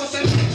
Você...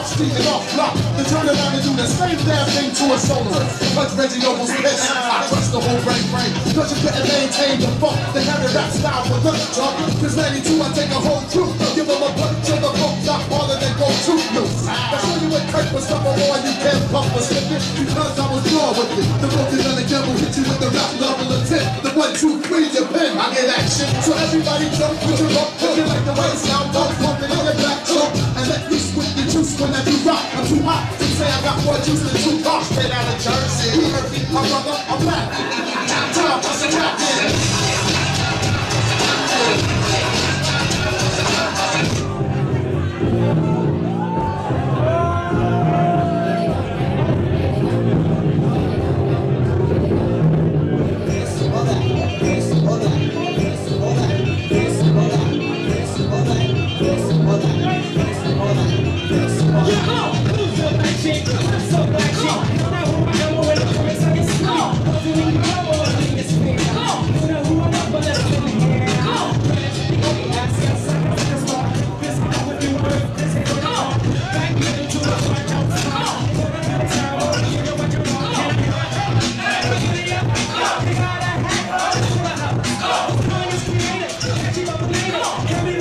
to an off block. To turn around and do the same damn thing to a solo. Cause Reggie almost pissed. I trust the whole brain brain. Cause you couldn't maintain the funk. The carry rap style for the jump. Cause 92 I take a whole troop. Give them a punch till the funk not harder than go too loose. I show you what Kirk was up on you can't pump or slip it. Because I was raw with it. The broken on the devil hit you with the rap level of 10. The one, two, three, your pen. I get action. So everybody jump with your rock. Cause you too rock, I'm too hot. They say I got more juice than two cops. Straight out of Jersey, he heard me, my brother, I'm back. Top top, what's the top? Yeah.